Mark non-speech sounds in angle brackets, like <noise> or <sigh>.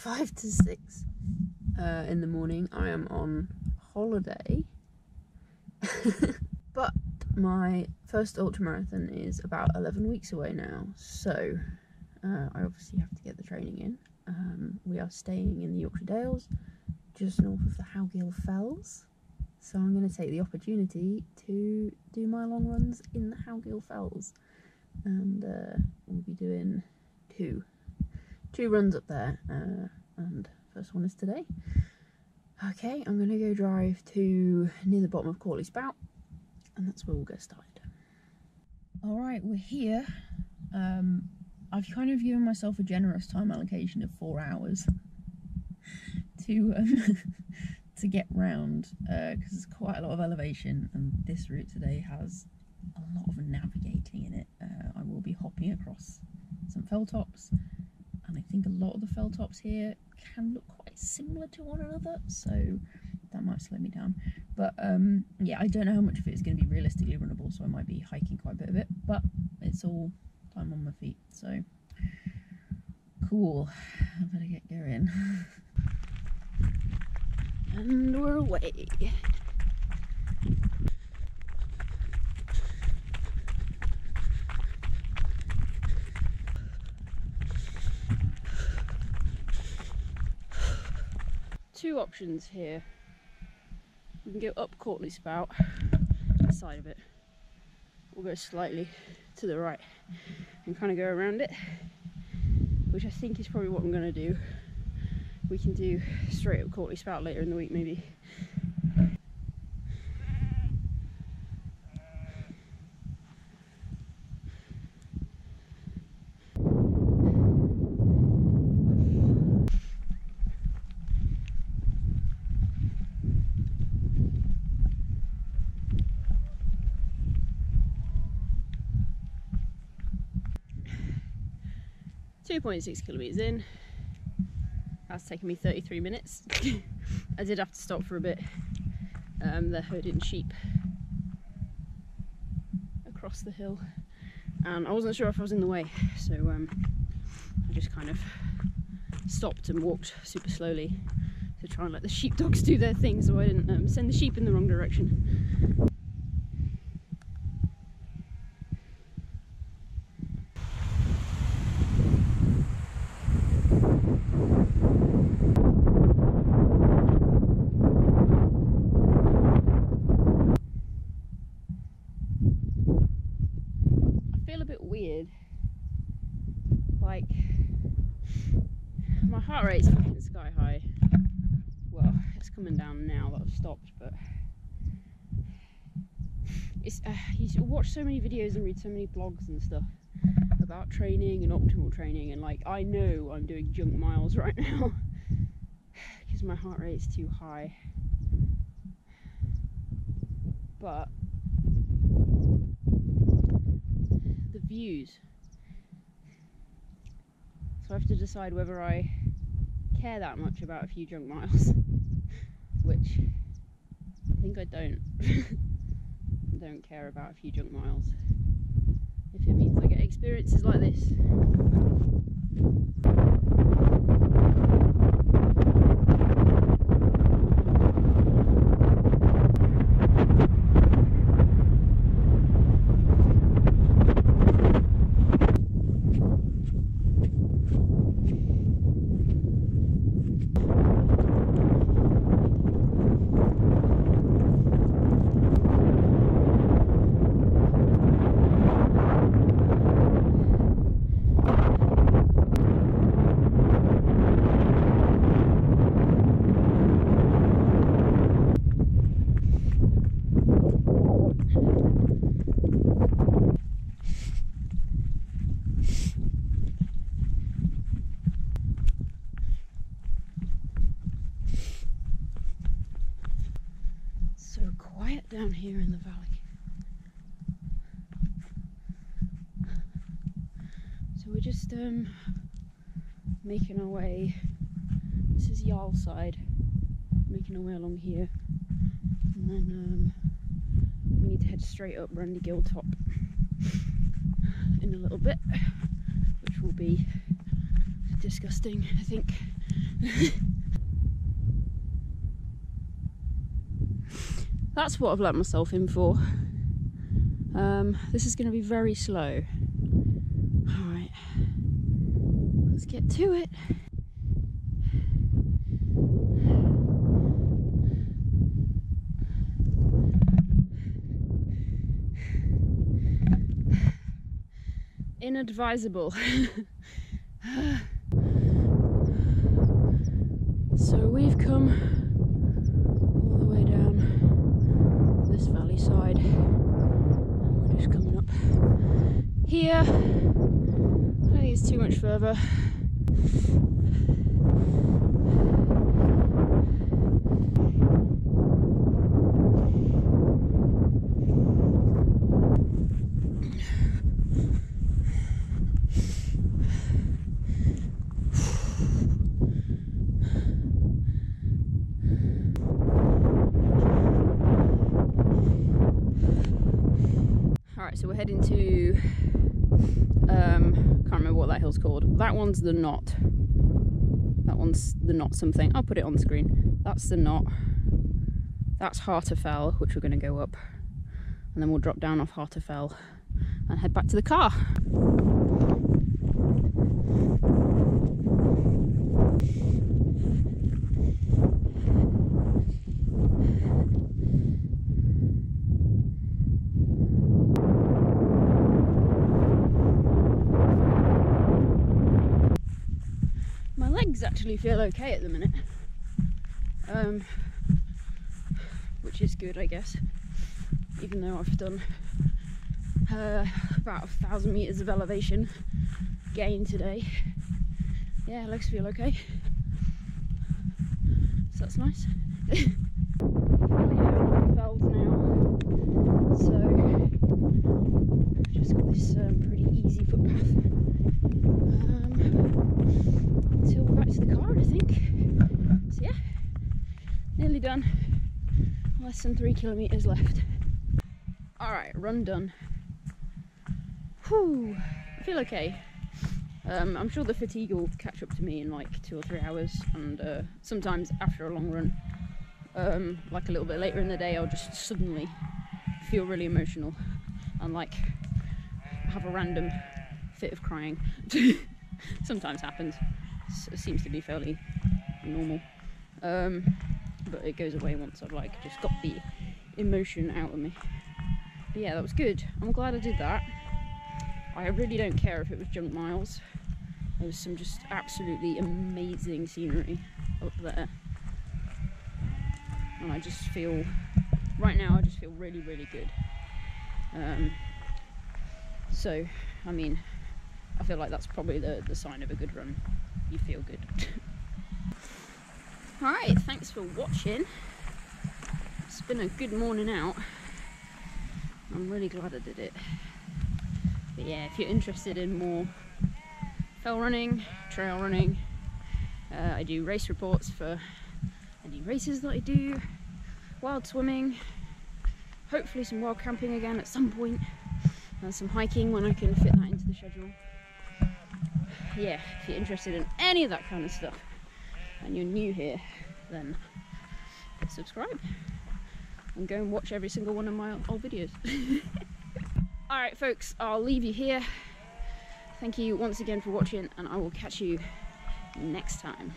5 to 6 uh, in the morning. I am on holiday. <laughs> but my first ultra marathon is about 11 weeks away now, so uh, I obviously have to get the training in. Um, we are staying in the Yorkshire Dales, just north of the Howgill Fells. So I'm going to take the opportunity to do my long runs in the Howgill Fells. And uh, we'll be doing two two runs up there uh, and first one is today. Okay I'm gonna go drive to near the bottom of Cautley Spout and that's where we'll get started. All right we're here. Um, I've kind of given myself a generous time allocation of four hours <laughs> to um, <laughs> to get round because uh, there's quite a lot of elevation and this route today has a lot of navigating in it. Uh, I will be hopping across some fell tops and I think a lot of the fell tops here can look quite similar to one another so that might slow me down. But um, yeah I don't know how much of it is going to be realistically runnable so I might be hiking quite a bit of it but it's all time on my feet so cool. I better get going. <laughs> And we're away two options here. We can go up Cautley Spout, the side of it. We'll go slightly to the right and kind of go around it, which I think is probably what I'm going to do. We can do straight up Cautley Spout later in the week maybe. 2.6 kilometres in. That's taken me 33 minutes. <laughs> I did have to stop for a bit. Um, they're herding sheep across the hill and I wasn't sure if I was in the way so um, I just kind of stopped and walked super slowly to try and let the sheepdogs do their thing so I didn't um, send the sheep in the wrong direction. Stopped, but it's uh, you watch so many videos and read so many blogs and stuff about training and optimal training, and like I know I'm doing junk miles <laughs> right now because my heart rate is too high. But views. So I have to decide whether I care that much about a few junk miles, <laughs> which I think I don't. <laughs> I don't care about a few junk miles. If it means I get experiences like this. down here in the valley. We're just um, making our way, this is Yarlside, making our way along here and then um, we need to head straight up Randygill Top in a little bit which will be disgusting, I think. <laughs> That's what I've let myself in for. Um, this is going to be very slow. Alright, let's get to it. Inadvisable. <laughs> so we've come all the way down this valley side and we're just coming up here. I think it's too much further. Alright, so we're heading to um can't remember what that hill's called. That one's the knot. That one's the knot something. I'll put it on the screen. That's the knot. That's Harter Fell, which we're gonna go up. And then we'll drop down off Harter Fell and head back to the car. My legs actually feel okay at the minute. Um, which is good, I guess. Even though I've done uh, about a thousand meters of elevation gain today. Yeah, legs feel okay. So that's nice. <laughs> Now. So just got this um, pretty easy footpath. Um, until we're back to the car, I think. So yeah, nearly done. Less than three kilometers left. All right, run done. Whew, I feel okay. Um, I'm sure the fatigue will catch up to me in like two or three hours, and uh, sometimes after a long run, um, like a little bit later in the day, I'll just suddenly feel really emotional and like have a random fit of crying. <laughs> sometimes happens. It seems to be fairly normal. Um, but it goes away once I've like just got the emotion out of me. But yeah, that was good. I'm glad I did that. I really don't care if it was junk miles. There was some just absolutely amazing scenery up there. And I just feel, right now, I just feel really, really good. Um, so, I mean, I feel like that's probably the, the sign of a good run. You feel good. <laughs> Alright, thanks for watching. It's been a good morning out. I'm really glad I did it. But yeah, if you're interested in more fell running, trail running, uh, I do race reports for any races that I do, wild swimming, hopefully some wild camping again at some point, and some hiking when I can fit that into the schedule. Yeah, if you're interested in any of that kind of stuff and you're new here, then subscribe and go and watch every single one of my old videos. <laughs> Alright folks, I'll leave you here. Thank you once again for watching and I will catch you next time.